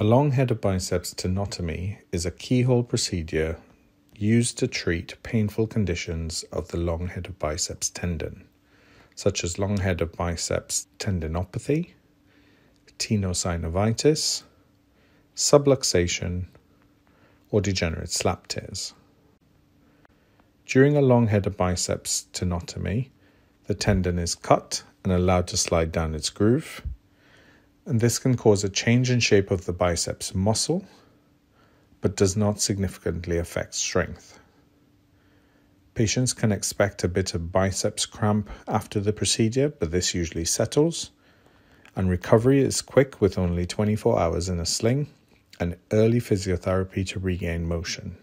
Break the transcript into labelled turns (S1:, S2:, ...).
S1: A long head of biceps tenotomy is a keyhole procedure used to treat painful conditions of the long head of biceps tendon, such as long head of biceps tendinopathy, tenosynovitis, subluxation, or degenerate SLAP tears. During a long head of biceps tenotomy, the tendon is cut and allowed to slide down its groove and this can cause a change in shape of the biceps muscle, but does not significantly affect strength. Patients can expect a bit of biceps cramp after the procedure, but this usually settles, and recovery is quick with only 24 hours in a sling and early physiotherapy to regain motion.